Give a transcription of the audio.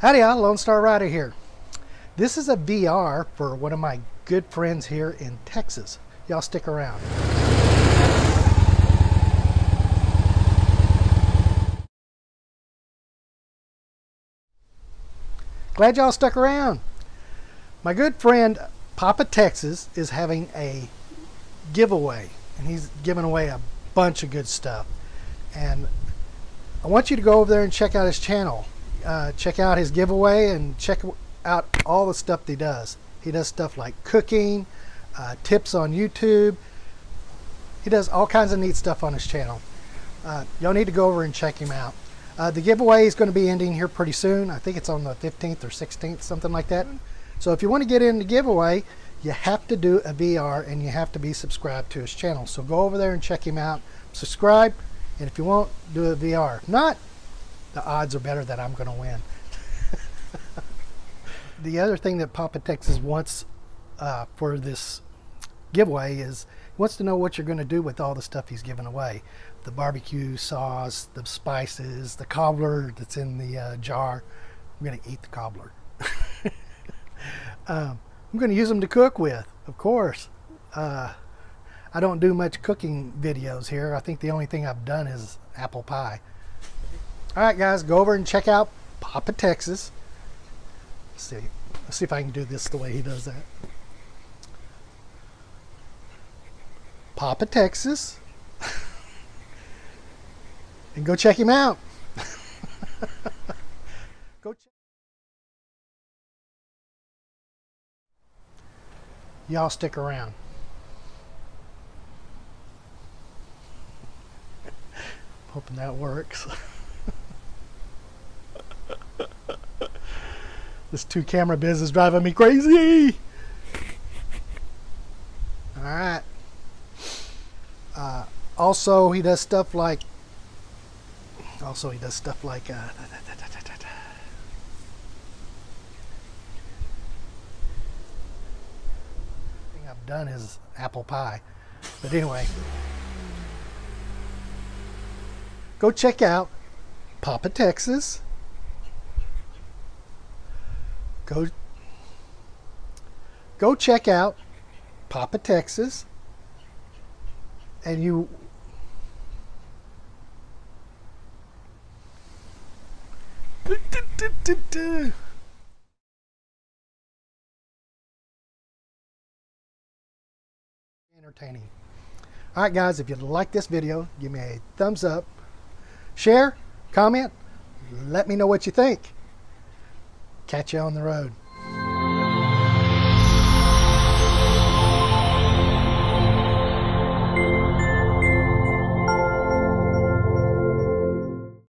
Howdy y'all, Lone Star Rider here. This is a VR for one of my good friends here in Texas. Y'all stick around. Glad y'all stuck around. My good friend Papa Texas is having a giveaway and he's giving away a bunch of good stuff. And I want you to go over there and check out his channel. Uh, check out his giveaway and check out all the stuff he does. He does stuff like cooking, uh, tips on YouTube. He does all kinds of neat stuff on his channel. Uh, y'all need to go over and check him out. Uh, the giveaway is going to be ending here pretty soon. I think it's on the 15th or 16th, something like that. So if you want to get in the giveaway, you have to do a VR and you have to be subscribed to his channel. So go over there and check him out. Subscribe, and if you won't, do a VR. Not, the odds are better that I'm going to win. the other thing that Papa Texas wants uh, for this giveaway is he wants to know what you're going to do with all the stuff he's giving away. The barbecue sauce, the spices, the cobbler that's in the uh, jar. I'm going to eat the cobbler. um, I'm going to use them to cook with, of course. Uh, I don't do much cooking videos here. I think the only thing I've done is apple pie. All right, guys, go over and check out Papa Texas. Let's see. Let's see if I can do this the way he does that. Papa Texas. and go check him out. go check Y'all stick around. Hoping that works. This two camera biz is driving me crazy. All right. Uh, also, he does stuff like. Also, he does stuff like. Uh, thing I've done is apple pie, but anyway. Go check out Papa Texas. Go go check out Papa Texas and you entertaining. All right, guys, if you like this video, give me a thumbs up, share, comment, let me know what you think. Catch you on the road.